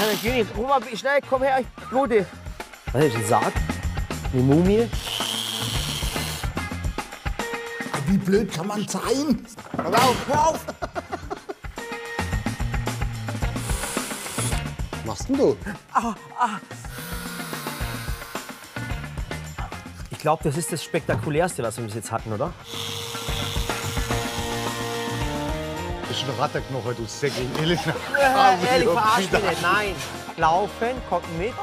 Kleiner König, ruf mal schnell, komm her, ich blute. Was ist ein Sarg? Eine Mumie? Wie blöd kann man sein? Hör auf, hör auf! Was machst denn du? Ich glaube, das ist das Spektakulärste, was wir bis jetzt hatten, oder? Das ist ein Rattenknochen, du Säcke. Ehrlich, ehrlich, verarsch mich nicht. Nein. Laufen, kommt mit.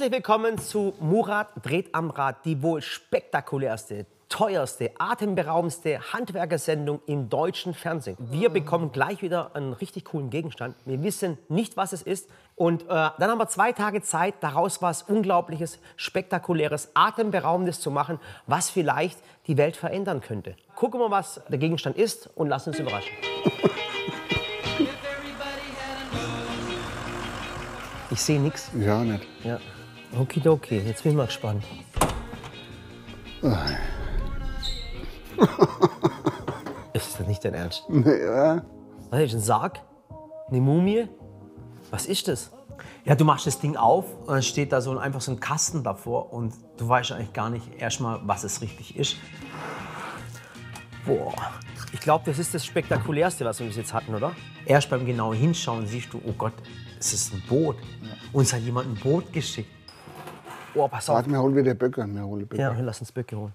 Herzlich willkommen zu Murat dreht am Rad, die wohl spektakulärste, teuerste, atemberaubendste Handwerkersendung im deutschen Fernsehen. Wir bekommen gleich wieder einen richtig coolen Gegenstand. Wir wissen nicht, was es ist. Und äh, dann haben wir zwei Tage Zeit, daraus was Unglaubliches, Spektakuläres, Atemberaubendes zu machen, was vielleicht die Welt verändern könnte. Gucken wir, was der Gegenstand ist und lassen uns überraschen. Ich sehe nichts. Ja, nicht. Ja. Okidoki, jetzt bin ich mal gespannt. Ist das nicht dein Ernst? Ja. Was ist ein Sarg? Eine Mumie? Was ist das? Ja, du machst das Ding auf und dann steht da so ein, einfach so ein Kasten davor und du weißt eigentlich gar nicht erstmal, was es richtig ist. Boah. Ich glaube, das ist das Spektakulärste, was wir bis jetzt hatten, oder? Erst beim genauen Hinschauen siehst du, oh Gott, es ist ein Boot. Uns hat jemand ein Boot geschickt. Oh, pass auf. Warte, wir holen wieder Böcke. Wir holen Böcke. Ja, lass uns Böcke holen.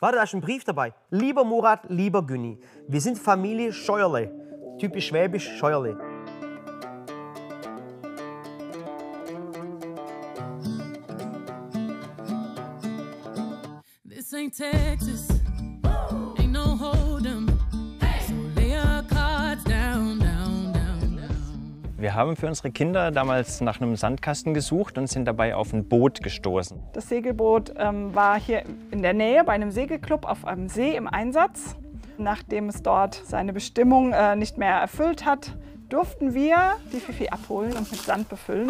Warte, da ist ein Brief dabei. Lieber Murat, lieber Günni, wir sind Familie Scheuerle. Typisch schwäbisch Scheuerle. Haben für unsere Kinder damals nach einem Sandkasten gesucht und sind dabei auf ein Boot gestoßen. Das Segelboot ähm, war hier in der Nähe bei einem Segelclub auf einem See im Einsatz. Nachdem es dort seine Bestimmung äh, nicht mehr erfüllt hat, durften wir die Fifi abholen und mit Sand befüllen.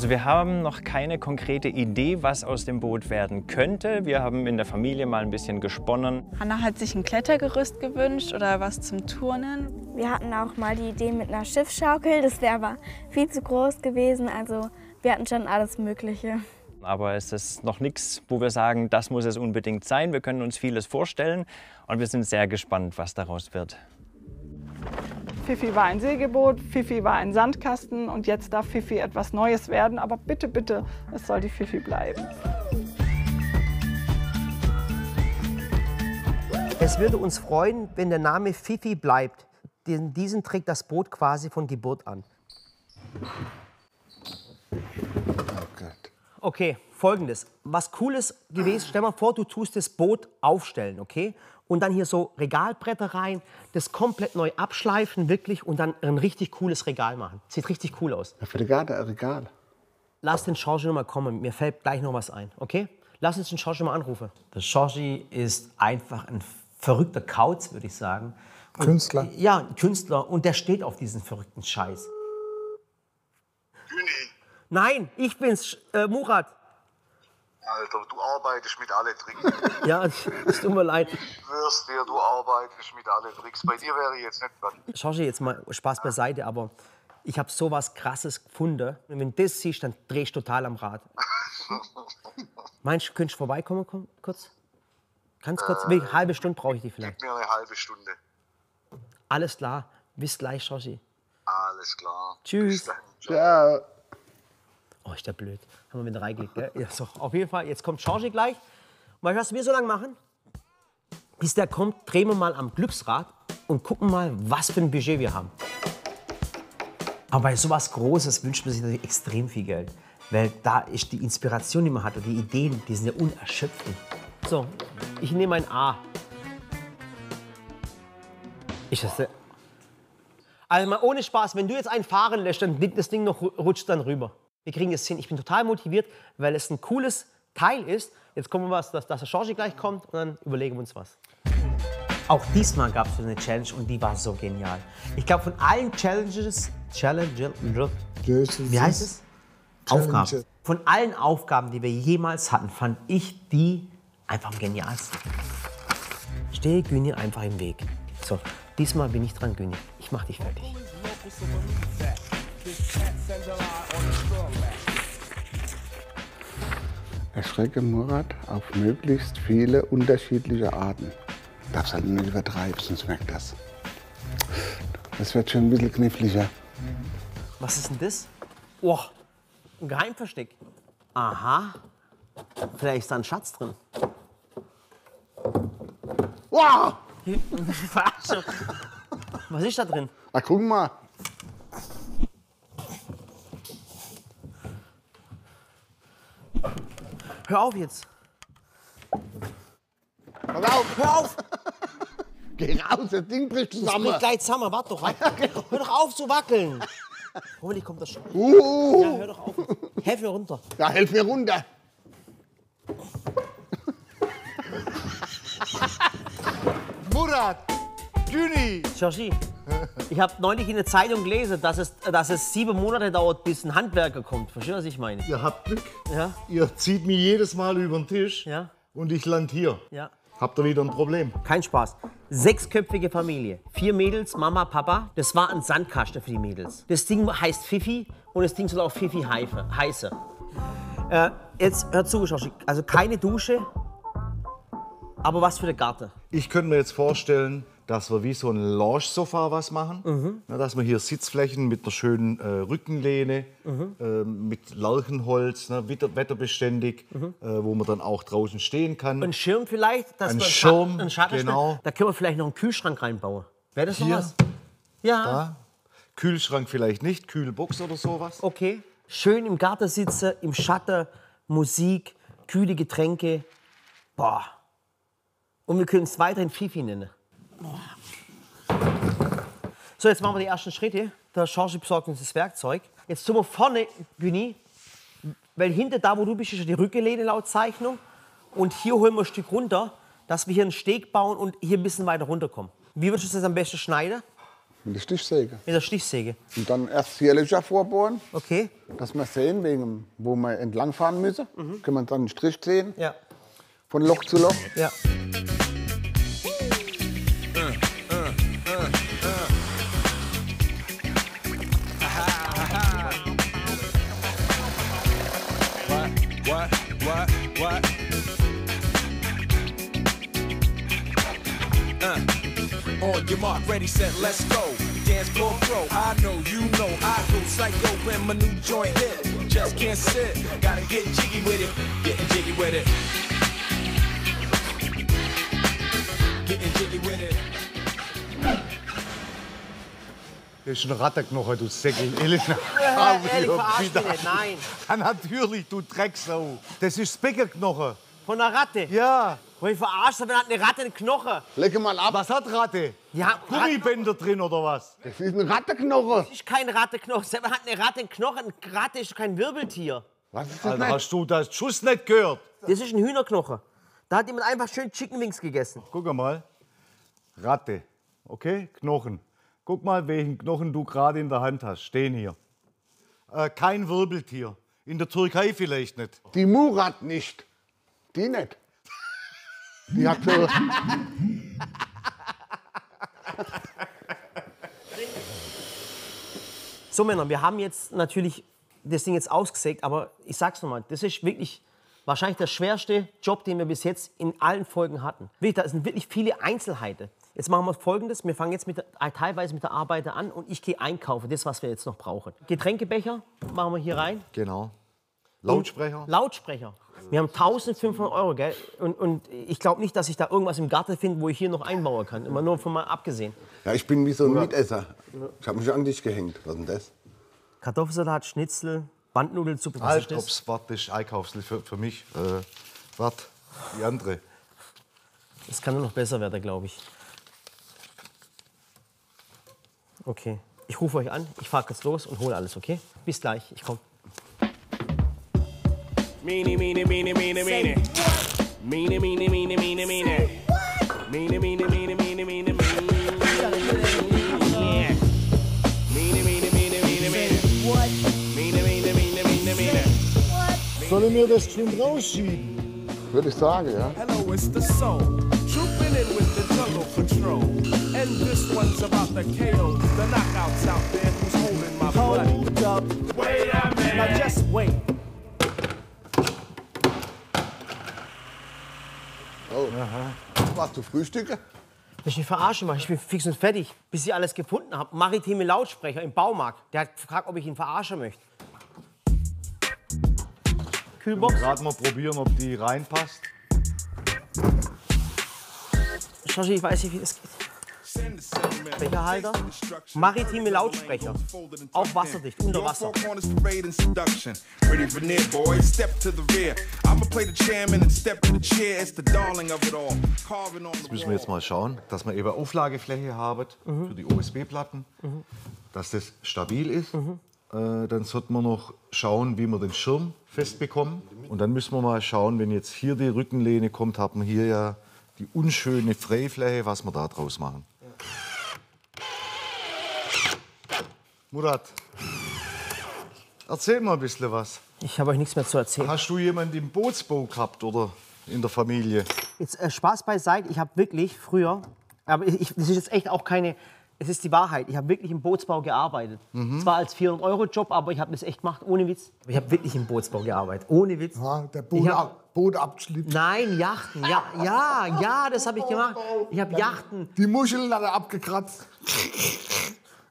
Also wir haben noch keine konkrete Idee, was aus dem Boot werden könnte. Wir haben in der Familie mal ein bisschen gesponnen. Hanna hat sich ein Klettergerüst gewünscht oder was zum Turnen. Wir hatten auch mal die Idee mit einer Schiffsschaukel, das wäre aber viel zu groß gewesen. Also wir hatten schon alles Mögliche. Aber es ist noch nichts, wo wir sagen, das muss es unbedingt sein. Wir können uns vieles vorstellen und wir sind sehr gespannt, was daraus wird. Fifi war ein Segelboot, Fifi war ein Sandkasten und jetzt darf Fifi etwas Neues werden. Aber bitte, bitte, es soll die Fifi bleiben. Es würde uns freuen, wenn der Name Fifi bleibt. Denn diesen trägt das Boot quasi von Geburt an. Okay, folgendes. Was cool ist gewesen, stell mal vor, du tust das Boot aufstellen, okay? Und dann hier so Regalbretter rein, das komplett neu abschleifen, wirklich, und dann ein richtig cooles Regal machen. Sieht richtig cool aus. Ja, für Regal, ein Regal. Lass den Georgie noch mal kommen, mir fällt gleich noch was ein, okay? Lass uns den Georgie mal anrufen. Der Georgie ist einfach ein verrückter Kauz, würde ich sagen. Und- Künstler? Ja, ein Künstler. Und der steht auf diesen verrückten Scheiß. Nein, ich bin's, äh, Murat. Alter, du arbeitest mit alle Tricks. Ja, es tut mir leid. Ich schwör's dir, du arbeitest mit alle Tricks. Bei dir wäre ich jetzt nicht dran. Schorchi, jetzt mal Spaß beiseite, aber ich habe sowas Krasses gefunden. Und wenn du das siehst, dann drehst du total am Rad. Meinst du, könntest du vorbeikommen komm, kurz? Ganz kurz? Wie, eine halbe Stunde brauche ich die vielleicht. Gib mir eine halbe Stunde. Alles klar. Bis gleich, Schorchi. Alles klar. Tschüss. Bis dann. Ciao. Oh, ist der blöd. Haben wir wieder reingelegt, gell? Ja, so, auf jeden Fall, jetzt kommt Schorchi gleich. Und weißt du, was wir so lange machen? Bis der kommt, drehen wir mal am Glücksrad und gucken mal, was für ein Budget wir haben. Aber bei sowas Großes wünscht man sich natürlich extrem viel Geld. Weil da ist die Inspiration, die man hat und die Ideen, die sind ja unerschöpflich. So, ich nehme ein A. Ich das. Also mal ohne Spaß, wenn du jetzt einen fahren lässt, dann das Ding noch rutscht dann rüber. Wir kriegen es hin. Ich bin total motiviert, weil es ein cooles Teil ist. Jetzt kommen wir was, dass, dass der Georgie gleich kommt und dann überlegen wir uns was. Auch diesmal gab es eine Challenge und die war so genial. Ich glaube, von allen Challenges, Challenge, wie heißt es? Aufgaben. Von allen Aufgaben, die wir jemals hatten, fand ich die einfach am genialsten. Stehe Güni einfach im Weg. So, diesmal bin ich dran, Güni. Ich mach dich fertig. Erschrecke Murat auf möglichst viele unterschiedliche Arten. Darfst halt nicht übertreiben, sonst merkt das. Das wird schon ein bisschen kniffliger. Was ist denn das? Oh, ein Geheimversteck. Aha. Vielleicht ist da ein Schatz drin. Wow! Was ist da drin? Ah, guck mal. Hör auf jetzt. Pass auf! Hör auf! Geh raus, das Ding bricht Das zusammen. bricht gleich zusammen. Warte doch. Hör doch auf zu wackeln. Hoffentlich kommt das schon. Uh, Ja, hör doch auf. Helf mir runter. ja, helf mir runter. Murat, Güni, Georgie, ich habe neulich in der Zeitung gelesen, dass es, dass es sieben Monate dauert, bis ein Handwerker kommt. Verstehst du, was ich meine? ihr habt Glück. Ja, Ihr zieht mich jedes Mal über den Tisch ja, und ich land hier. ja. Habt ihr wieder ein Problem? Kein Spaß. Sechsköpfige Familie. Vier Mädels, Mama, Papa. Das war ein Sandkasten für die Mädels. Das Ding heißt Fifi und das Ding soll auch Fifi heife- heißen. Äh, jetzt hör zu, Georgie. Also keine Dusche, aber was für der Garten. Ich könnte mir jetzt vorstellen, dass wir wie so ein Lounge-Sofa was machen. Na, dass wir hier Sitzflächen mit einer schönen äh, Rückenlehne, äh, mit Lärchenholz, ne, wetter, wetterbeständig, äh, wo man dann auch draußen stehen kann. Ein Schirm vielleicht, dass Ein Schirm, Scha- einen Schatten genau. Da können wir vielleicht noch einen Kühlschrank reinbauen. Wäre das noch Hier? was? Ja. Da. Kühlschrank vielleicht nicht, Kühlbox oder sowas. Okay. Schön im Garten sitzen, im Schatten, Musik, kühle Getränke. Boah. Und wir können es weiterhin Fifi nennen. So, jetzt machen wir die ersten Schritte. Der George besorgt uns das Werkzeug. Jetzt tun wir vorne, Güni, weil hinter da, wo du bist, ist ja die Rückenlehne laut Zeichnung. Und hier holen wir ein Stück runter, dass wir hier einen Steg bauen und hier ein bisschen weiter runterkommen. Wie würdest du das am besten schneiden? Mit der Stichsäge. Mit der Stichsäge. Und dann erst vier Löcher vorbohren, Okay? dass wir sehen, wegen, wo wir entlangfahren müssen. Können wir dann einen Strich ziehen, Ja. von Loch zu Loch. Ja. What? What? What? Uh. On your mark, ready, set, let's go. Dance floor pro. I know, you know, I go psycho when my new joint hit. Just can't sit, gotta get jiggy with it. Getting jiggy with it. Getting jiggy with it. Das ist ein Rattenknochen, du Säckel. Elena. Ehrlich, verarsch mich nicht. Nein. Ja, natürlich, du Drecksau. Das ist Speckerknochen. Von einer Ratte. Ja. Wo ich verarscht habe, hat eine Ratte einen Knochen. Lecke mal ab. Was hat Ratte? Ja, Gummibänder drin oder was? Das ist ein Rattenknochen. ist kein Rattenknochen. Selber hat eine Ratte einen Knochen. Eine Ratte ist kein Wirbeltier. Was ist das Alter, nicht? hast du das Schuss nicht gehört? Das ist ein Hühnerknochen. Da hat jemand einfach schön Chicken Wings gegessen. Guck mal. Ratte. Okay? Knochen. Guck mal, welchen Knochen du gerade in der Hand hast. Stehen hier. Äh, kein Wirbeltier. In der Türkei vielleicht nicht. Die Murat nicht. Die nicht. Die hat so. So Männer, wir haben jetzt natürlich das Ding jetzt ausgesägt, aber ich sag's nochmal, das ist wirklich wahrscheinlich der schwerste Job, den wir bis jetzt in allen Folgen hatten. Wirklich, da sind wirklich viele Einzelheiten. Jetzt machen wir folgendes, wir fangen jetzt mit der, äh, teilweise mit der Arbeit an und ich gehe einkaufen, das, was wir jetzt noch brauchen. Getränkebecher machen wir hier rein. Genau. Lautsprecher. Lautsprecher. Wir haben 1500 Euro, gell? Und, und ich glaube nicht, dass ich da irgendwas im Garten finde, wo ich hier noch einbauen kann. Immer nur von mal abgesehen. Ja, ich bin wie so ein Mitesser. Ich habe mich an dich gehängt. Was denn das? Kartoffelsalat, Schnitzel, Bandnudelsuppe, was ist das? Warte, das ist Einkaufsli für, für mich. Äh, warte, die andere. Das kann nur noch besser werden, glaube ich. Okay. Ich rufe euch an, ich fahre jetzt los und hole alles, okay? Bis gleich, ich komme. Meanie, meanie, meanie, meanie, meanie. Meanie, meanie, meanie, meanie, meanie. Meanie, meanie, meanie, meanie, meanie, meanie. Yeah. Meanie, meanie, meanie, meanie, meanie. Meanie, meanie, meanie, meanie, meanie. Soll mir das Kind rausschieben? Würde ich sagen, ja. Hello, it's the soul. Trooping in with the jungle patrol. And this one's about the KOs, the knockouts out there who's holding my blood. Hold up. Wait a minute. Now just wait. Oh. Was zu frühstücken? Das ist eine Verarsche, Mann. Ich bin fix und fertig, bis ich alles gefunden habe. Maritime Lautsprecher im Baumarkt. Der hat gefragt, ob ich ihn verarschen möchte. Kühlbox. Gerade mal probieren, ob die reinpasst. Schoschi, ich weiß nicht, wie das geht. Becherhalter. Maritime Lautsprecher. Auch wasserdicht, unter Wasser. The Müssen wir jetzt mal schauen, dass wir eben Auflagefläche haben für die OSB-Platten, dass das stabil ist. Äh, dann sollten wir noch schauen, wie wir den Schirm festbekommen. Und dann müssen wir mal schauen, wenn jetzt hier die Rückenlehne kommt, haben wir hier ja die unschöne Freifläche, was wir da draus machen. Murat, erzähl mal ein bisschen was. Ich habe euch nichts mehr zu erzählen. Hast du jemanden im Bootsbau gehabt oder in der Familie? Jetzt äh, Spaß beiseite. Ich habe wirklich früher, aber ich, das ist jetzt echt auch keine, es ist die Wahrheit. Ich habe wirklich im Bootsbau gearbeitet. Zwar als 400-Euro-Job, aber ich habe das echt gemacht, ohne Witz. Ich habe wirklich im Bootsbau gearbeitet, ohne Witz. Ja, der Boot, hab- ab, Boot abgeschnitten. Nein, Yachten. Ja, ja, ja, das habe ich gemacht. Ich habe Yachten. Die Muscheln hat er abgekratzt.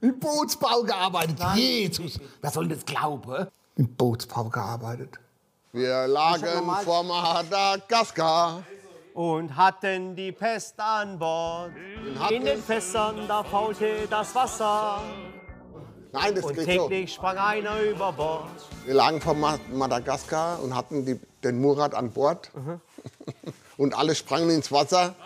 Im Bootsbau gearbeitet. Jesus, wer soll das glauben? Im Bootsbau gearbeitet. Wir lagen vor Madagaskar. Und hatten die Pest an Bord. In den Fässern, da faulte das Wasser. Nein, das Und geht so. täglich sprang einer über Bord. Wir lagen vor Ma- Madagaskar und hatten die, den Murat an Bord. Und alle sprangen ins Wasser.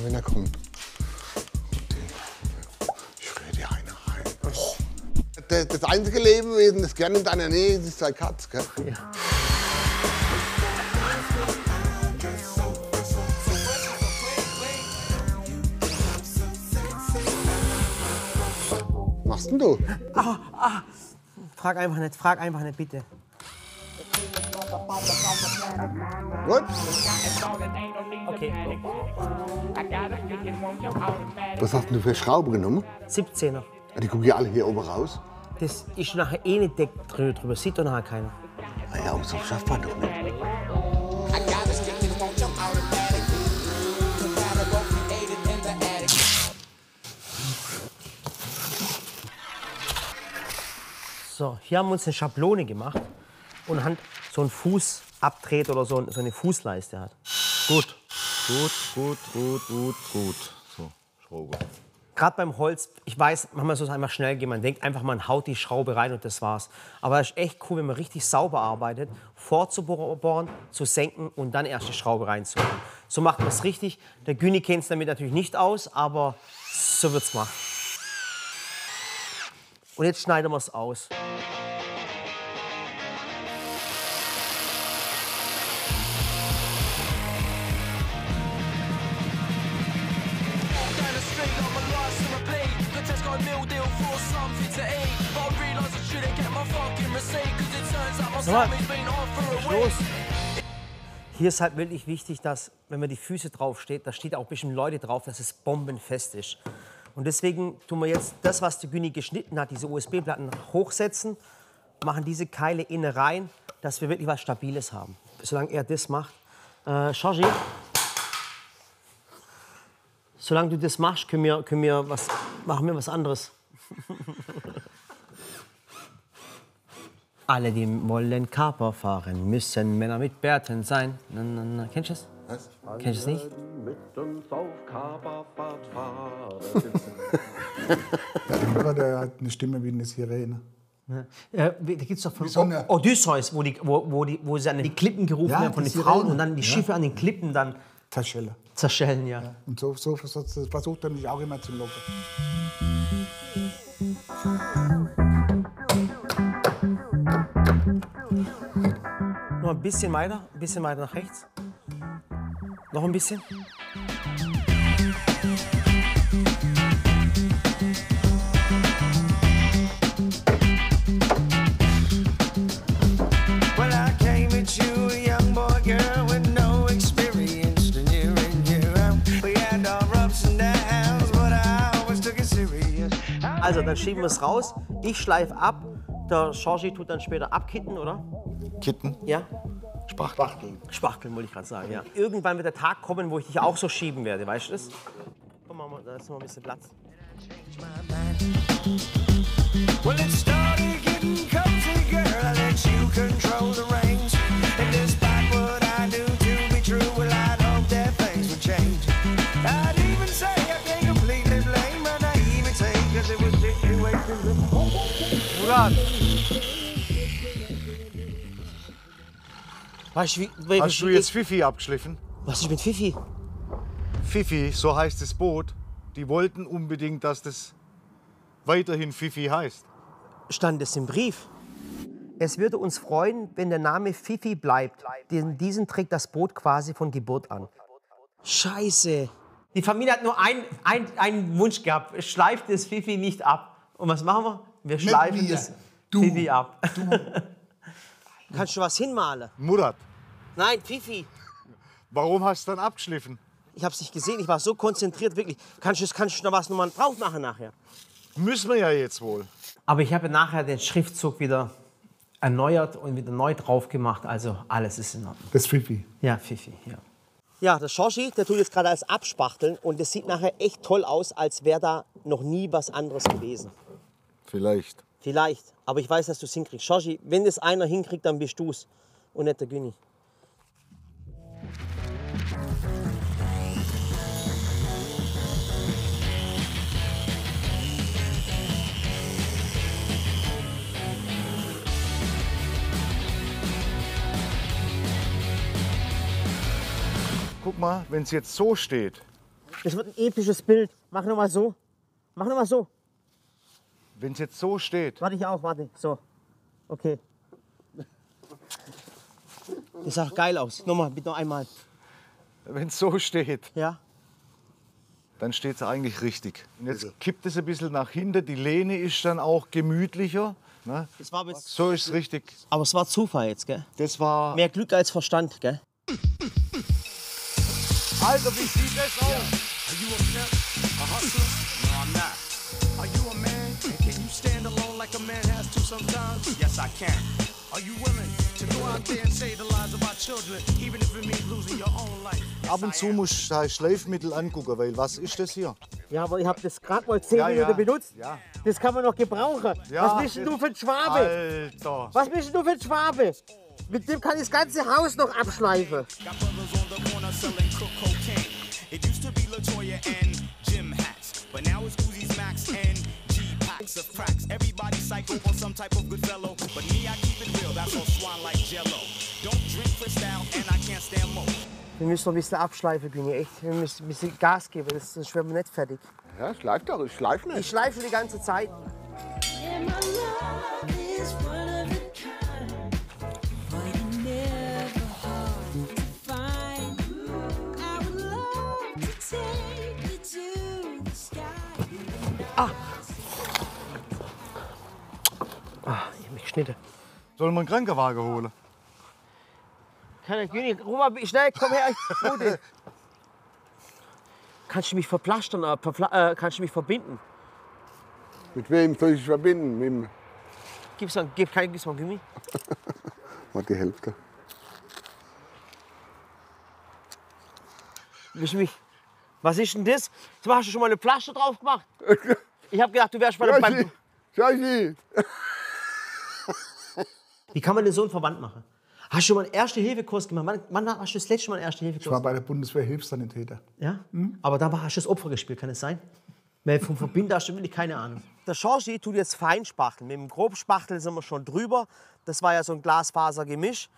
Mal, wenn er kommt. Ich rede dir eine rein. Oh. Das, das einzige Lebewesen, das gerne in deiner Nähe ist, ist dein Katz. Gell? Was machst denn du? Frag einfach nicht, frag einfach nicht, bitte. Gut. Okay. Was hast du für Schraube genommen? 17er. Die gucken ja alle hier oben raus. Das ist nachher eh nicht Deck drüber, drüber. Sieht doch nachher keiner. Na ja, so schafft man doch nicht. So, hier haben wir uns eine Schablone gemacht und haben so einen Fuß abdreht oder so, so eine Fußleiste hat. Gut, gut, gut, gut, gut, gut. So, Schraube. Gerade beim Holz, ich weiß, manchmal soll es einfach schnell gehen. Man denkt einfach, man haut die Schraube rein und das war's. Aber es ist echt cool, wenn man richtig sauber arbeitet, vorzubohren, zu senken und dann erst die Schraube reinzuholen. So macht man es richtig. Der Güni kennt es damit natürlich nicht aus, aber so wird's gemacht. Und jetzt schneiden wir es aus. Sag mal, los. Hier ist halt wirklich wichtig, dass, wenn man die Füße drauf steht, da steht auch ein bisschen Leute drauf, dass es bombenfest ist. Und deswegen tun wir jetzt das, was der Güni geschnitten hat, diese USB-Platten hochsetzen, machen diese Keile innen rein, dass wir wirklich was Stabiles haben. Solange er das macht. Äh, Georgi, solange du das machst, können wir, können wir was, machen wir was anderes. Alle, die wollen Kaper fahren, müssen Männer mit Bärten sein. Na, na, na. Kennst du das? Was? Kennst du das nicht? mit uns auf Kaperfahrt fahren. Ja, der Murat, der hat eine Stimme wie eine Sirene. Ja, da gibt es doch von so eine- Odysseus, wo, die, wo, wo, die, wo sie an die Klippen gerufen Ja, werden von den Frauen Sirene. und dann die Ja. Schiffe an den Klippen dann Zerschelle. zerschellen. Ja. Und so, so versucht versucht er mich auch immer zu locken. Noch ein bisschen weiter, ein bisschen weiter nach rechts. Noch ein bisschen. Also, dann schieben wir es raus. Ich schleife ab. Der Georgie tut dann später abkitten, oder? Kitten? Ja. Spachteln. Spachteln, wollte ich gerade sagen, ja. Irgendwann wird der Tag kommen, wo ich dich auch so schieben werde, weißt du das? Komm mal, da ist noch ein bisschen Platz. Well, it started getting cozy, girl. I let you control the reins. And despite what I do to be true, well, I'd hope that things would change. I'd even say I can't completely blame my naivete, cause it was situations. Murat! Weißt du, wie, wie, Hast du jetzt Fifi abgeschliffen? Was ist mit Fifi? Fifi, so heißt das Boot. Die wollten unbedingt, dass das weiterhin Fifi heißt. Stand es im Brief? Es würde uns freuen, wenn der Name Fifi bleibt, denn diesen trägt das Boot quasi von Geburt an. Scheiße. Die Familie hat nur ein, ein, einen Wunsch gehabt. Schleift das Fifi nicht ab. Und was machen wir? Wir schleifen das Du. Fifi ab. Kannst du was hinmalen? Murat, Nein, Fifi. warum hast du dann abgeschliffen? Ich habe es nicht gesehen. Ich war so konzentriert, wirklich. Kannst du, kannst du noch was nochmal drauf machen nachher? Müssen wir ja jetzt wohl. Aber ich habe nachher den Schriftzug wieder erneuert und wieder neu drauf gemacht. Also alles ist in Ordnung. Das Fifi. Ja, Fifi, ja. Ja, der Shoshi, der tut jetzt gerade alles abspachteln und das sieht nachher echt toll aus, als wäre da noch nie was anderes gewesen. Vielleicht. Vielleicht, aber ich weiß, dass du es hinkriegst. Shoshi, wenn das einer hinkriegt, dann bist du's und nicht der Günni. Guck mal, wenn es jetzt so steht, Das wird ein episches Bild. Mach noch mal so. Mach noch mal so. Wenn es jetzt so steht, Warte ich auch, warte. So. Okay. Das sah geil aus. Nochmal, bitte noch einmal. wenn es so steht, Ja. dann steht es eigentlich richtig. Und jetzt kippt es ein bisschen nach hinten, die Lehne ist dann auch gemütlicher. Ne? Das war jetzt, So ist es richtig. aber es war Zufall jetzt, gell? Das war. Mehr Glück als Verstand, gell? Also, wie sieht das aus? Are you a pimp? A hustler? Like a man has to sometimes? Yes, I can. Are you willing to go out there and save the lives of our children, even if it means losing your own life? Ab und zu du das Schleifmittel angucken, weil was ist das hier? Ja, aber ich habe das gerade mal 10 Ja, ja. Minuten benutzt. Ja. Das kann man noch gebrauchen. Ja, Was bist denn du für ein Schwabe? Alter. Was bist denn du für ein Schwabe? Mit dem kann ich das ganze Haus noch abschleifen. It psycho on some type of good fellow, but me, I keep it real. That's all swan like Jello. Don't drink Cristal, and I can't stand mo. Wir müssen noch ein bisschen abschleifen, Günni, echt. Wir müssen ein bisschen Gas geben, das- sonst werden wir nicht fertig. Ja, schleif doch, ich schleif nicht. Ich schleife die ganze Zeit. Ah, ich hab mich geschnitten. Sollen wir einen Krankenwagen holen? Kann ich, Günni, ruf mal schnell, komm her, ich. Kannst du mich verplastern, äh, verpla äh, kannst du mich verbinden? Mit wem soll ich verbinden? Mit dem, Gib's mal, gib, kein, gib's mal Gummi. mal die Hälfte. Willst du mich, was ist denn das? Du hast du schon mal eine Flasche drauf gemacht? Ich hab gedacht, du wärst bei der Joshi. Joshi. Wie kann man denn so einen Verband machen? Hast du schon mal einen Erste-Hilfe-Kurs gemacht? Wann, wann hast du das letzte Mal einen Ich war Erste-Hilfe-Kurs? bei der Bundeswehr Hilfssanitäter. Ja? Aber da hast du das Opfer gespielt, kann es sein? Weil vom Verbinder hast du wirklich keine Ahnung. Der Georgie tut jetzt Feinspachteln. Mit dem Grobspachtel sind wir schon drüber. Das war ja so ein Glasfasergemisch.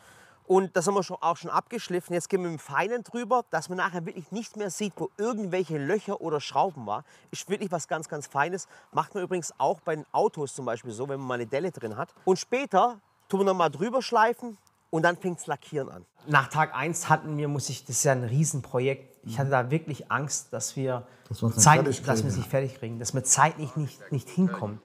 Und das haben wir schon, auch schon abgeschliffen. Jetzt gehen wir mit dem Feinen drüber, dass man nachher wirklich nicht mehr sieht, wo irgendwelche Löcher oder Schrauben war. Ist wirklich was ganz, ganz Feines. Macht man übrigens auch bei den Autos zum Beispiel so, wenn man mal eine Delle drin hat. Und später tun wir nochmal drüber schleifen und dann fängt das Lackieren an. Nach Tag 1 hatten wir, muss ich, das ist ja ein Riesenprojekt. Ich hatte da wirklich Angst, dass wir, Zeit, wir es nicht fertig kriegen, dass wir zeitlich nicht, nicht hinkommen.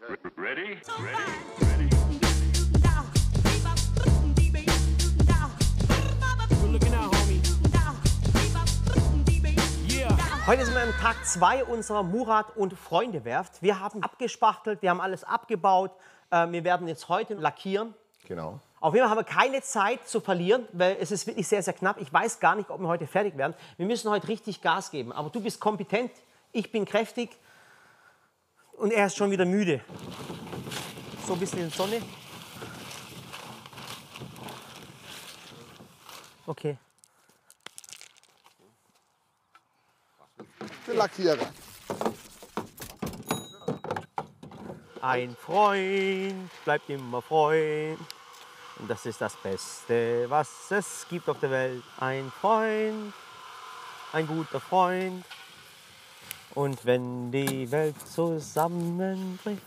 Heute sind wir am Tag 2 unserer Murat und Freunde Werft. Wir haben abgespachtelt, wir haben alles abgebaut. Äh, Wir werden jetzt heute lackieren. Genau. Auf jeden Fall haben wir keine Zeit zu verlieren, weil es ist wirklich sehr, sehr knapp. Ich weiß gar nicht, ob wir heute fertig werden. Wir müssen heute richtig Gas geben. Aber du bist kompetent, ich bin kräftig und er ist schon wieder müde. So ein bisschen in die Sonne. Okay. Der Lackierer. Ein Freund bleibt immer Freund. Und das ist das Beste, was es gibt auf der Welt. Ein Freund, ein guter Freund. Und wenn die Welt zusammenbricht.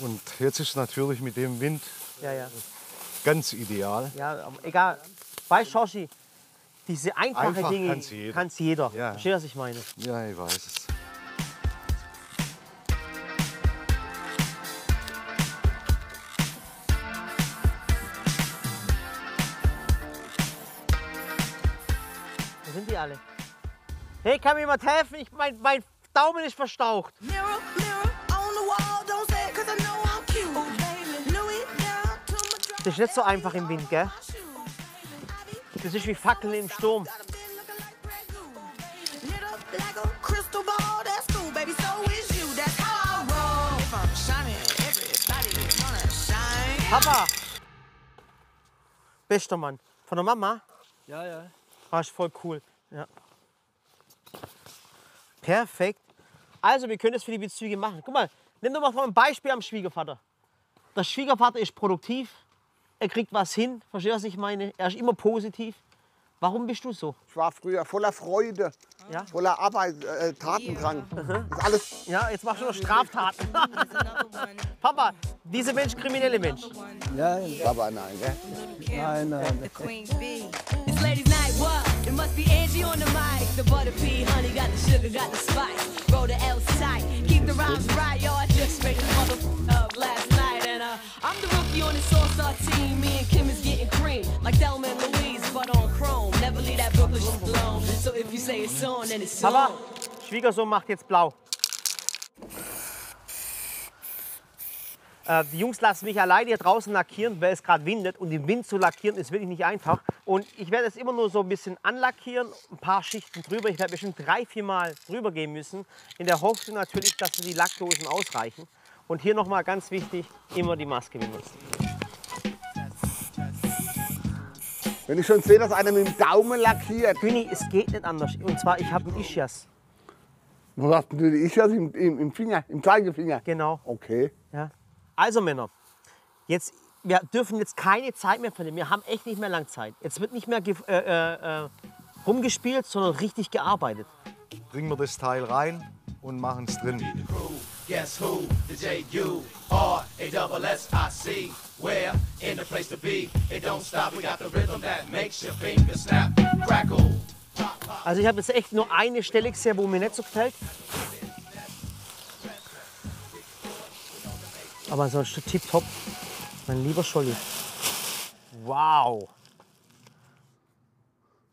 Und jetzt ist es natürlich mit dem Wind Ja, ja. ganz ideal. Ja, egal. Weißt du, Schoshi, diese einfachen Einfach Dinge jeder. kann's jeder. Ja. Verstehst du, was ich meine? Ja, ich weiß Hey, kann mir jemand helfen? Ich, mein, mein Daumen ist verstaucht. Das ist nicht so einfach im Wind, gell? Das ist wie Fackeln im Sturm. Papa! Bester Mann. Von der Mama? Ja, ja. Ah, ist voll cool. Ja. Perfekt. Also, wir können das für die Bezüge machen. Guck mal, nimm doch mal ein Beispiel am Schwiegervater. Der Schwiegervater ist produktiv, er kriegt was hin, verstehst du, was ich meine? Er ist immer positiv. Warum bist du so? Ich war früher voller Freude, Ja? voller Arbeit, äh, Tatendrang. Das ist alles. Ja, jetzt machst du noch Straftaten. Papa, dieser Mensch, kriminelle Mensch. Ja, aber nein, gell? Nein, nein. Must be Angie on the mic. The butter pea, honey, got the sugar, got the spice. Roll the L side, keep the rhymes right, yo. I just made the mother up last night, and uh, I'm the rookie on this all-star team. Me and Kim is getting cream, like Thelma and Louise, but on chrome. Never leave that Brooklyn alone. So if you say it's on, then it's Papa, on. Schwiegersohn macht jetzt blau. Äh, die Jungs lassen mich alleine hier draußen lackieren, weil es gerade windet. Und im Wind zu lackieren ist wirklich nicht einfach. Und ich werde es immer nur so ein bisschen anlackieren, ein paar Schichten drüber. Ich werde bestimmt drei, vier Mal drüber gehen müssen. In der Hoffnung natürlich, dass die Lackdosen ausreichen. Und hier nochmal ganz wichtig, immer die Maske benutzen. Wenn ich schon sehe, dass einer mit dem Daumen lackiert. Günni, es geht nicht anders. Und zwar, ich habe einen Ischias. Wo hast du die Ischias im, im, im Finger, im Zeigefinger? Genau. Okay. Ja. Also Männer, jetzt, wir dürfen jetzt keine Zeit mehr verlieren. Wir haben echt nicht mehr lang Zeit. Jetzt wird nicht mehr äh, äh, äh, rumgespielt, sondern richtig gearbeitet. Bringen wir das Teil rein und machen es drin. Guess who? The J-U R A double S I C. Where? In the place to be. It don't stop. We got the rhythm that makes your fingers snap, crackle. Also ich habe jetzt echt nur eine Stelle gesehen, wo mir nicht so gefällt. Aber ansonsten tipptopp. Mein lieber Scholli. Wow.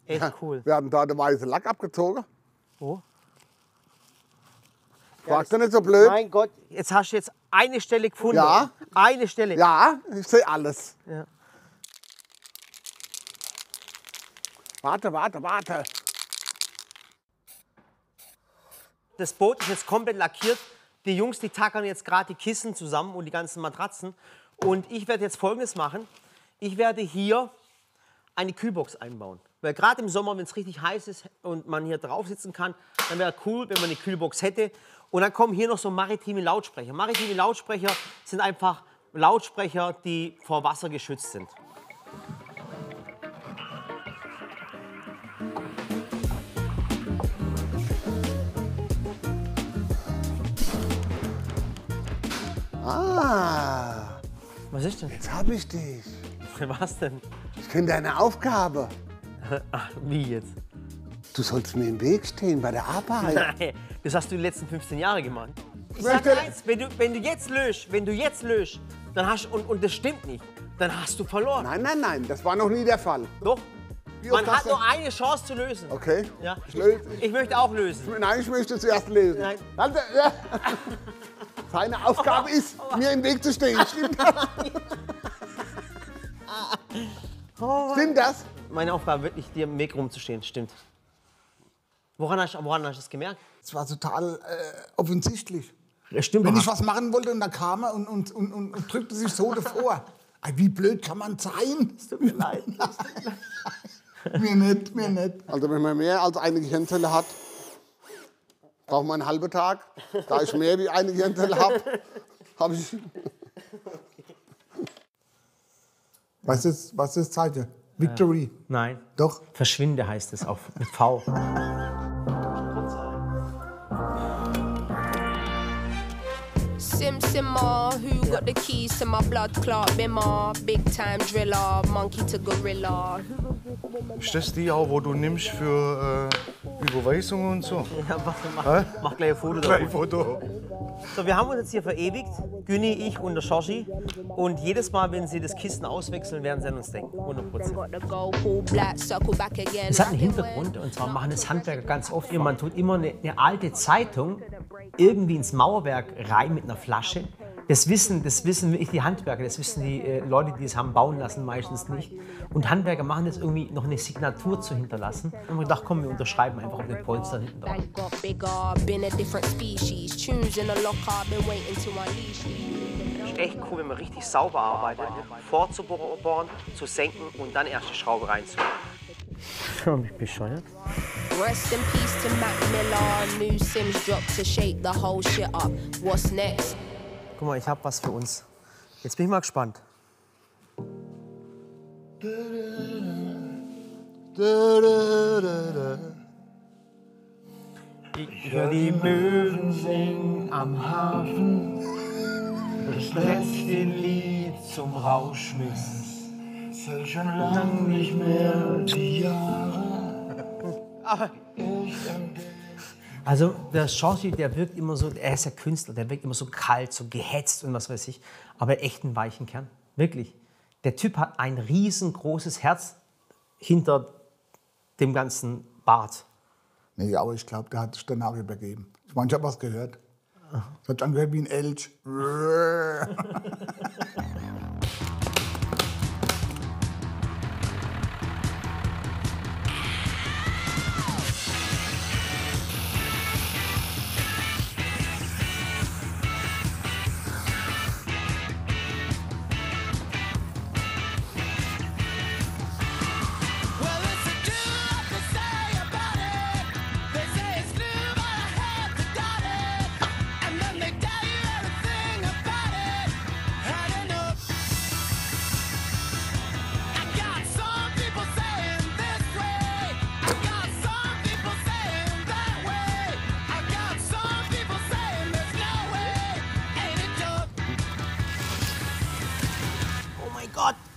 Echt cool. Wir haben da den weißen Lack abgezogen. Wo? Fragst du nicht so blöd? Mein Gott, jetzt hast du jetzt eine Stelle gefunden. Ja. Eine Stelle. Ja, ich sehe alles. Ja. Warte, warte, warte. Das Boot ist jetzt komplett lackiert. Die Jungs, die tackern jetzt gerade die Kissen zusammen und die ganzen Matratzen. Und ich werde jetzt Folgendes machen. Ich werde hier eine Kühlbox einbauen. Weil gerade im Sommer, wenn es richtig heiß ist und man hier drauf sitzen kann, dann wäre cool, wenn man eine Kühlbox hätte. Und dann kommen hier noch so maritime Lautsprecher. Maritime Lautsprecher sind einfach Lautsprecher, die vor Wasser geschützt sind. Ah, Was ist denn? jetzt habe ich dich. Was denn? Ich kenne deine Aufgabe. Ach, wie jetzt? Du sollst mir im Weg stehen bei der Arbeit. Nein, das hast du die letzten 15 Jahre gemacht. Ich Möchte- sag eins, wenn du, wenn du jetzt löst, wenn du jetzt löst, dann hast und, und das stimmt nicht, dann hast du verloren. Nein, nein, nein, das war noch nie der Fall. Doch. Wie Man hat nur eine Chance zu lösen. Okay. Ja. Ich löse. Ich möchte auch lösen. Nein, ich möchte zuerst lesen. Nein. Warte, ja. Seine Aufgabe ist, mir im Weg zu stehen. Stimmt das? Stimmt das? Meine Aufgabe wirklich, dir im Weg rumzustehen. Stimmt. Woran hast, woran hast du das gemerkt? Es war total äh, offensichtlich. Ja, stimmt. Wenn ich was machen wollte und dann kam er und, und, und, und, und drückte sich so davor. Wie blöd kann man sein? Es tut mir leid. Mir nicht, mir nicht. Also wenn man mehr als eine Gehirnzelle hat, braucht man einen halben Tag. Da ich mehr wie eine Gehirnzelle habe, habe ich... Was ist, was ist Zeichen? Victory. Nein. Doch. Verschwinde heißt es auf mit V. Sim Simmer, who got the keys to my blood clot bimmer? Big time driller, monkey to gorilla. Ist das die auch, wo du nimmst für äh, Überweisungen und so? Ja, mach, mach, Hä? mach gleich ein Foto Gleich davon. Foto. So, wir haben uns jetzt hier verewigt, Günni, ich und der Shoshi. Und jedes Mal, wenn sie das Kissen auswechseln, werden sie an uns denken. 100 Prozent. Es hat einen Hintergrund und zwar machen das Handwerker ganz oft. Man tut immer eine, eine alte Zeitung irgendwie ins Mauerwerk rein mit einer Flasche. Das wissen, das wissen wirklich die Handwerker, das wissen die äh, Leute, die es haben bauen lassen, meistens nicht. Und Handwerker machen das irgendwie, noch eine Signatur zu hinterlassen. Und wir gedacht, komm, wir unterschreiben einfach auf den Polster hinten drauf. Bank got bigger, been a different species. Tunes in the locker, been waiting to unleash. Es ist echt cool, wenn man richtig sauber arbeitet, vorzubohren, zu senken und dann erst die Schraube reinzumachen. Hab ich bescheuert? Rest in peace to Mac Miller. New Sims drop to shake the whole shit up. What's next? Guck mal, ich hab was für uns. Jetzt bin ich mal gespannt. Ich höre die Möwen singen am Hafen. Das letzte Lied zum Rauschmiss. Zählt schon lang nicht mehr die Jahre. Also der Chauncey, der wirkt immer so, er ist ja Künstler, der wirkt immer so kalt, so gehetzt und was weiß ich, aber echt einen weichen Kern. Wirklich. Der Typ hat ein riesengroßes Herz hinter dem ganzen Bart. Nee, aber ich glaube, der hat sich danach übergeben. Ich meine, ich habe was gehört. Das hat angehört wie ein Elch.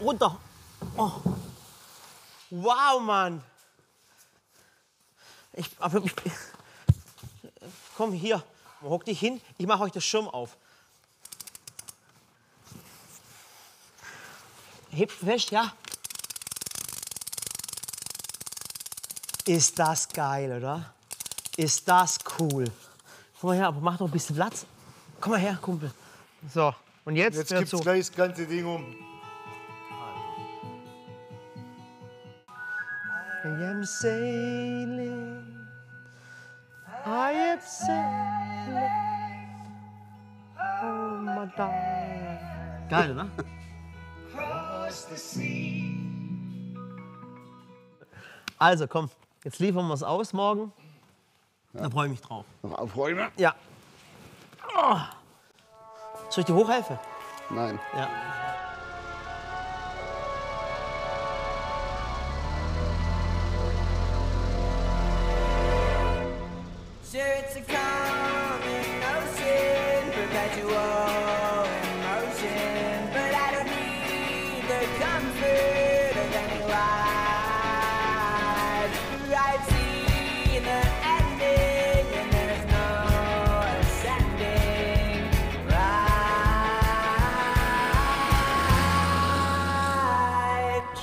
runter. Oh. Wow, Mann. Ich, aber ich, komm hier, hock dich hin. Ich mache euch das Schirm auf. Hebt fest, ja? Ist das geil, oder? Ist das cool? Komm mal her, aber mach doch ein bisschen Platz. Komm mal her, Kumpel. So, und jetzt, Jetzt gibt's gleich das ganze Ding um. I am sailing. I am sailing. Oh, my darling. Geil, sea. Also komm, jetzt liefern wir es aus morgen. Da freue ich mich drauf. Noch aufräumen? Ja. Oh. Soll ich dir hochhelfen? Nein. Ja.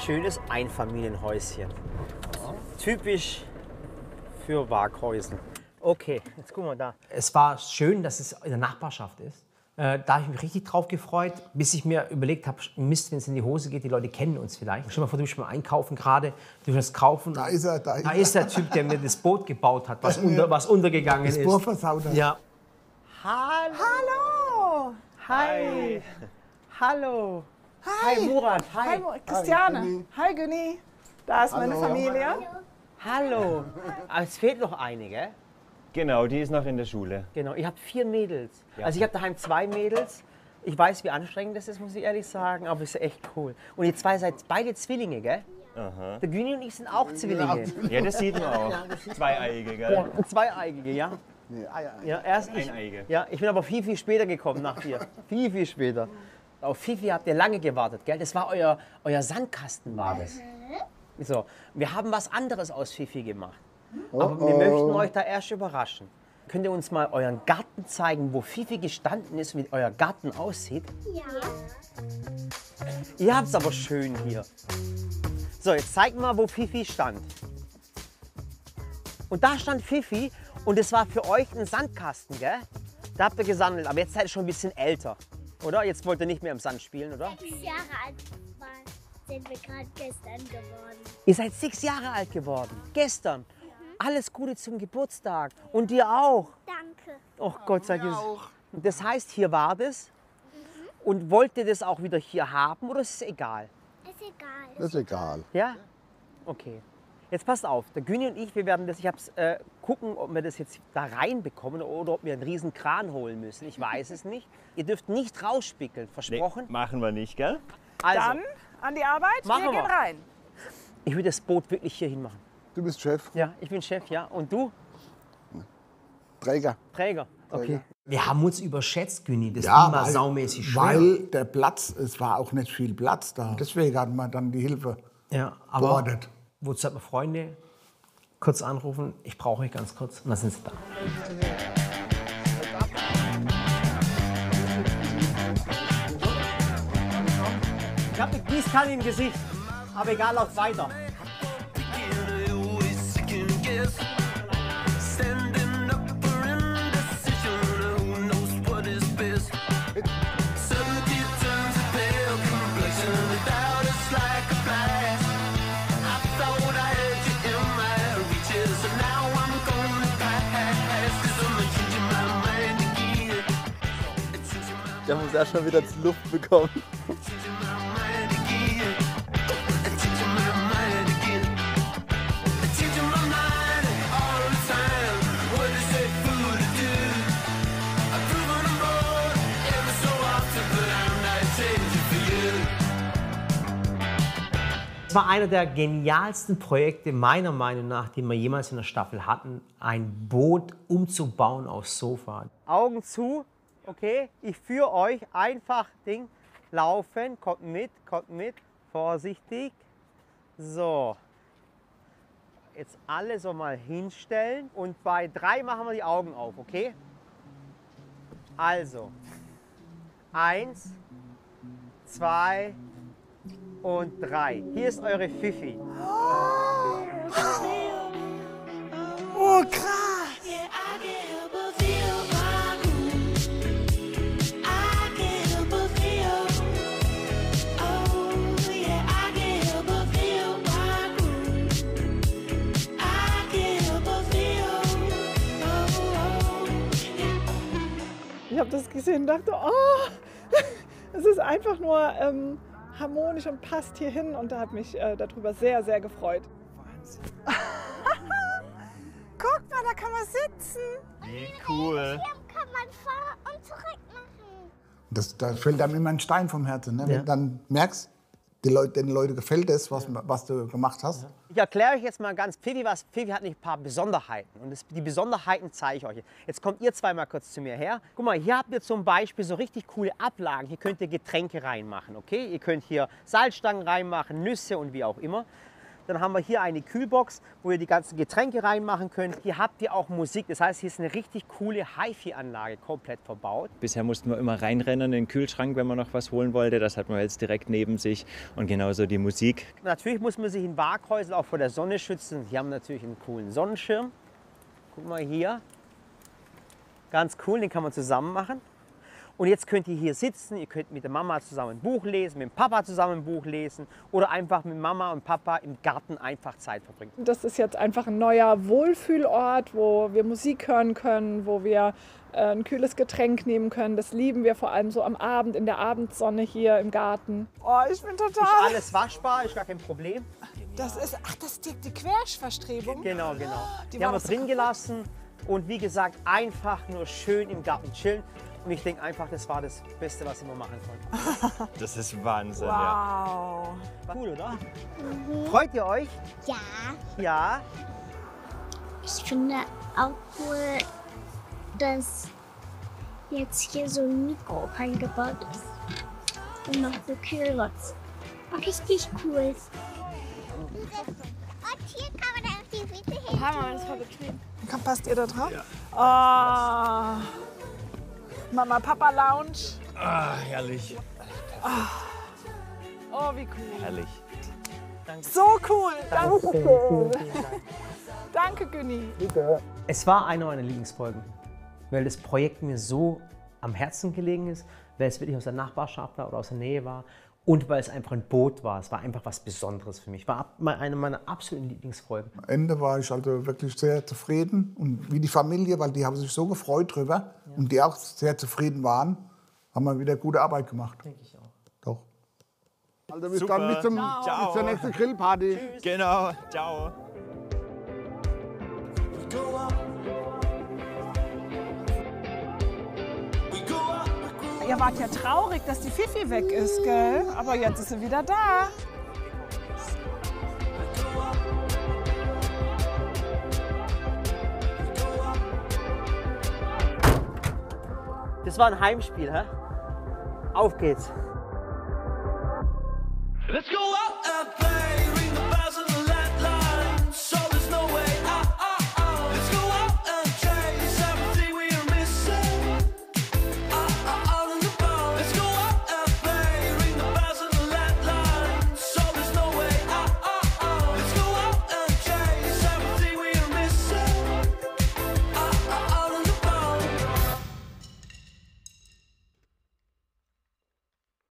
Schönes Einfamilienhäuschen. Typisch für Waghäusen. Okay, jetzt gucken wir da. Es war schön, dass es in der Nachbarschaft ist. Äh, da habe ich mich richtig drauf gefreut, bis ich mir überlegt habe, Mist, wenn es in die Hose geht, die Leute kennen uns vielleicht. Stell mal vor, du bist mal einkaufen gerade, du willst kaufen. Da ist er, da ist Da er. ist der Typ, der mir das Boot gebaut hat, was, unter, was untergegangen Das ist. Boot versaut hat. Ja. Hallo! Hi! Hallo! Hi, Murat! Hi! Hi, Christiane! Hi, Günni! Da ist meine Hallo. Familie. Hallo! Aber es fehlt noch eine, gell? Genau, die ist noch in der Schule. Genau, ich habe vier Mädels. Ja. Also ich habe daheim zwei Mädels. Ich weiß, wie anstrengend das ist, muss ich ehrlich sagen, aber es ist echt cool. Und ihr zwei seid beide Zwillinge, gell? Aha. Der Güni und ich sind auch Zwillinge. Ja, das sieht man auch. Zweieige, gell? Ja, Zweieigige, ja. Ja, erst ich, Eineige. ja, ich bin aber viel, viel später gekommen nach dir. viel, viel später. Auf Fifi habt ihr lange gewartet, gell? Das war euer, euer Sandkasten, war das. So, wir haben was anderes aus Fifi gemacht. Aber wir Oh, möchten euch da erst überraschen. Könnt ihr uns mal euren Garten zeigen, wo Fifi gestanden ist, wie euer Garten aussieht? Ja. Ihr habt es aber schön hier. So, jetzt zeig mal, wo Fifi stand. Und da stand Fifi und es war für euch ein Sandkasten, gell? Da habt ihr gesammelt, aber jetzt seid ihr schon ein bisschen älter, oder? Jetzt wollt ihr nicht mehr im Sand spielen, oder? Sechs Jahre alt sind wir gerade gestern geworden. Ihr seid sechs Jahre alt geworden, gestern. Alles Gute zum Geburtstag und dir auch. Danke. Oh Gott sei Dank. Das heißt, hier war das. Und wollt ihr das auch wieder hier haben oder ist es egal? Ist egal. Das ist egal. Ja? Okay. Jetzt passt auf, der Güni und ich, wir werden das, ich hab's, äh, gucken, ob wir das jetzt da reinbekommen oder ob wir einen riesen Kran holen müssen. Ich weiß es nicht. Ihr dürft nicht rausspickeln, versprochen? Machen wir nicht, gell? Also, Dann an die Arbeit. Machen wir gehen rein. ich will das Boot wirklich hier hinmachen. Du bist Chef, Ja, ich bin Chef, ja. Und du? Träger. Träger. Okay. Wir haben uns überschätzt, Güni. Das Ja, war weil, saumäßig schwer. weil der Platz, es war auch nicht viel Platz da. Deswegen hatten wir dann die Hilfe ja, aber beordert. wozu hat man Freunde? Kurz anrufen, ich brauche euch ganz kurz. Und dann sind sie da. Ich habe eine Gießkanne im Gesicht. Aber egal, lauf weiter. Standing up for indecision, who knows what is best? Certainty turns a pale complexion, without us like a blast. I thought I had you in my reaches, and now I'm gonna pass. 'Cause I'm changing my mind again. Changing my Wir haben uns erst mal wieder zur Luft bekommen. War einer der genialsten Projekte meiner Meinung nach, die wir jemals in der Staffel hatten, ein Boot umzubauen aus Sofa. Augen zu, okay? Ich führe euch einfach Ding laufen, kommt mit, kommt mit, vorsichtig. So. Jetzt alle so mal hinstellen und bei drei machen wir die Augen auf, okay? Also, eins, zwei und drei. Hier ist eure Fifi. Oh, krass! Ich habe das gesehen und dachte, oh, es ist einfach nur ähm, harmonisch und passt hier hin und da habe mich äh, darüber sehr, sehr gefreut. Guck mal, da kann man sitzen. Wie cool. Kann man vor und zurück machen. Das, da fällt einem immer ein Stein vom Herzen. Ne? Wenn Ja. du dann merkst, die Leute, den Leuten gefällt es, was, was du gemacht hast. Ich erkläre euch jetzt mal ganz Pfiffi was. Pfiffi hat nicht ein paar Besonderheiten. Und das, die Besonderheiten zeige ich euch. Jetzt kommt ihr zwei mal kurz zu mir her. Guck mal, hier habt ihr zum Beispiel so richtig coole Ablagen. Hier könnt ihr Getränke reinmachen, okay? Ihr könnt hier Salzstangen reinmachen, Nüsse und wie auch immer. Dann haben wir hier eine Kühlbox, wo ihr die ganzen Getränke reinmachen könnt. Hier habt ihr auch Musik. Das heißt, hier ist eine richtig coole HiFi-Anlage komplett verbaut. Bisher mussten wir immer reinrennen in den Kühlschrank, wenn man noch was holen wollte. Das hat man jetzt direkt neben sich. Und genauso die Musik. Natürlich muss man sich in Waghäusel auch vor der Sonne schützen. Die haben natürlich einen coolen Sonnenschirm. Guck mal hier. Ganz cool, den kann man zusammen machen. Und jetzt könnt ihr hier sitzen, ihr könnt mit der Mama zusammen ein Buch lesen, mit dem Papa zusammen ein Buch lesen oder einfach mit Mama und Papa im Garten einfach Zeit verbringen. Das ist jetzt einfach ein neuer Wohlfühlort, wo wir Musik hören können, wo wir äh, ein kühles Getränk nehmen können. Das lieben wir vor allem so am Abend in der Abendsonne hier im Garten. Oh, ich bin total. Ist alles waschbar, ist gar kein Problem. Das ist, ach, das ist die, die Querschverstrebung. Genau, genau. Die Die, haben wir drin gelassen und wie gesagt, einfach nur schön im Garten chillen. Und ich denke einfach, das war das Beste, was ich mal machen konnte. Das ist Wahnsinn, ja. Wow. Cool, oder? Freut ihr euch? Ja. Ja. Ich finde auch cool, dass jetzt hier so ein Mikro eingebaut ist. Und noch so Kühlrotz. Richtig cool. Und hier kann man auf die Füße hin. Hammer, das war bequem. Passt ihr da drauf? Ja. Oh. Mama, Papa Lounge. Ah, herrlich. Oh, wie cool. Herrlich. So cool. Dankeschön. Danke, Günni. Es war eine meiner Lieblingsfolgen, weil das Projekt mir so am Herzen gelegen ist, weil es wirklich aus der Nachbarschaft war oder aus der Nähe war und weil es einfach ein Boot war. Es war einfach was Besonderes für mich. War eine meiner absoluten Lieblingsfolgen. Am Ende war ich also wirklich sehr zufrieden und wie die Familie, weil die haben sich so gefreut drüber und die auch sehr zufrieden waren, haben wir wieder gute Arbeit gemacht. Denke ich auch. Doch. Also bis Super. dann, bis, zum, Ciao. bis zur nächsten Grillparty. Genau, ciao. Ihr wart ja traurig, dass die Fifi weg ist, gell? Aber jetzt ist sie wieder da. Das war ein Heimspiel, hä? Auf geht's. Let's go out